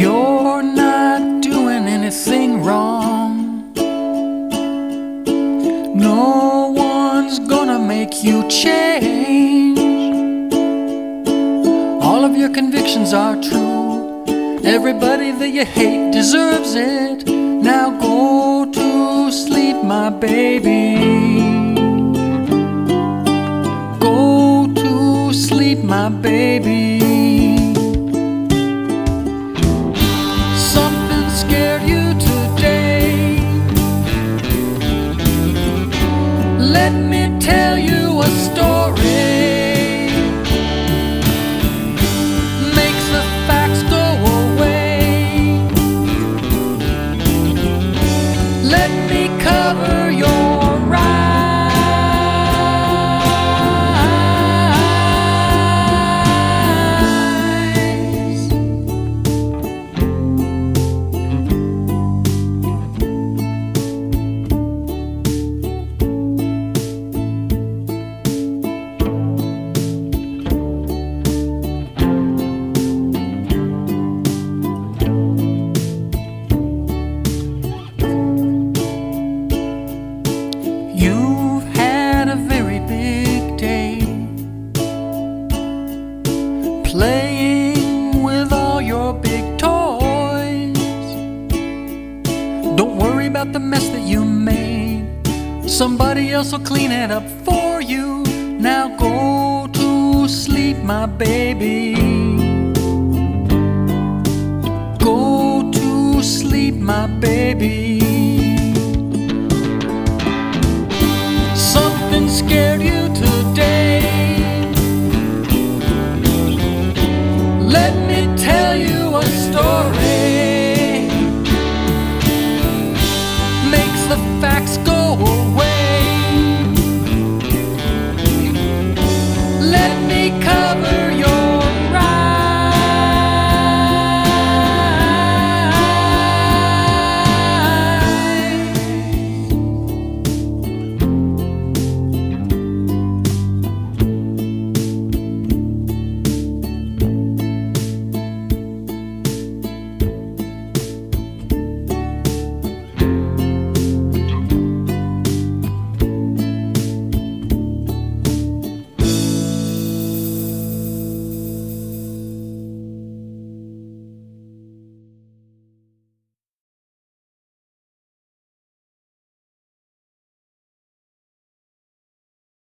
You're not doing anything wrong. No one's gonna make you change. All of your convictions are true. Everybody that you hate deserves it. Now go to sleep, my baby. Let me tell you a story. You've had a very big day playing with all your big toys. Don't worry about the mess that you made, somebody else will clean it up for you. Now go to sleep, my baby. Go to sleep, my baby.